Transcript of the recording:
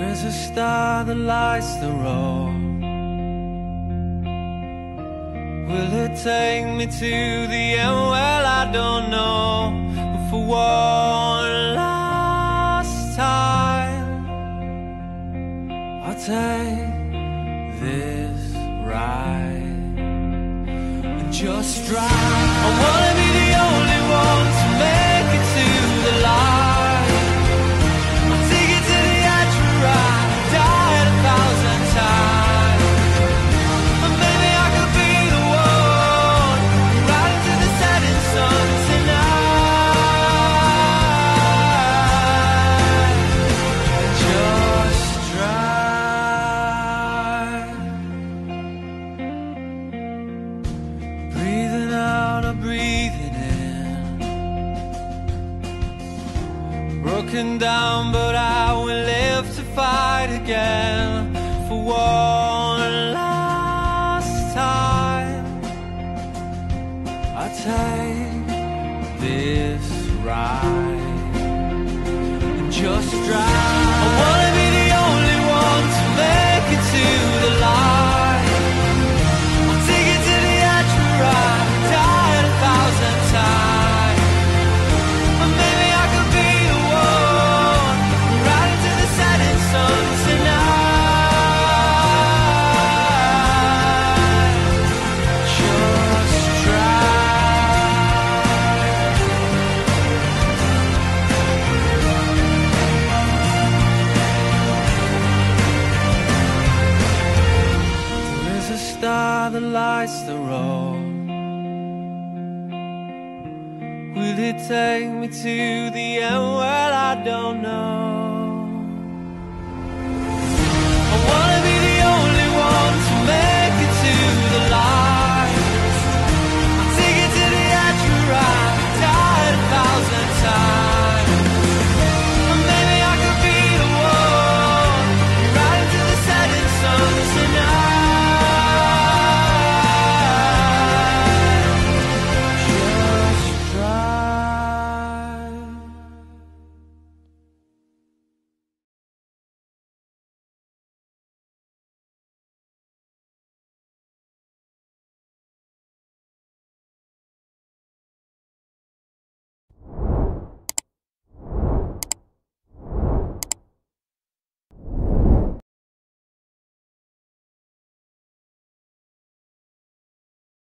There is a star that lights the road. Will it take me to the end? Well, I don't know. But for one last time, I'll take this ride and just drive. I wanna be Broken down, but I will live to fight again for one last time. I take this ride and just drive. Lights the road. Will it take me to the end? Well, I don't know.